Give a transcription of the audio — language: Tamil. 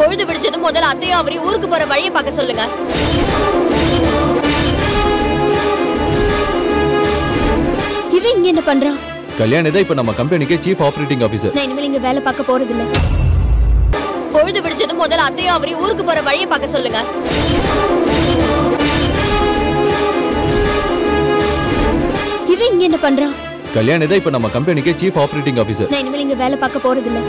பொழுது விடிச்சதும் முதல்ல அத்தையும் அவரையும் ஊருக்கு போற வழியை பார்க்க சொல்லுங்க. இவன் இங்க என்ன பண்றான் கல்யாணி தான் இப்ப நம்ம கம்பெனிக்கு சீஃப் ஆபரேட்டிங் ஆபீசர் நான் இனிமேல் இங்க வேலை பார்க்க போறது இல்ல பொழுது விடிச்சதும் முதல்ல அத்தையும் அவரையும் ஊருக்கு போற வழியை பார்க்க சொல்லுங்க. இவன் இங்க என்ன பண்றான் கல்யாணி தான் இப்ப நம்ம கம்பெனிக்கு சீஃப் ஆபரேட்டிங் ஆபீசர் நான் இனிமேல் இங்க வேலை பார்க்க போறது இல்ல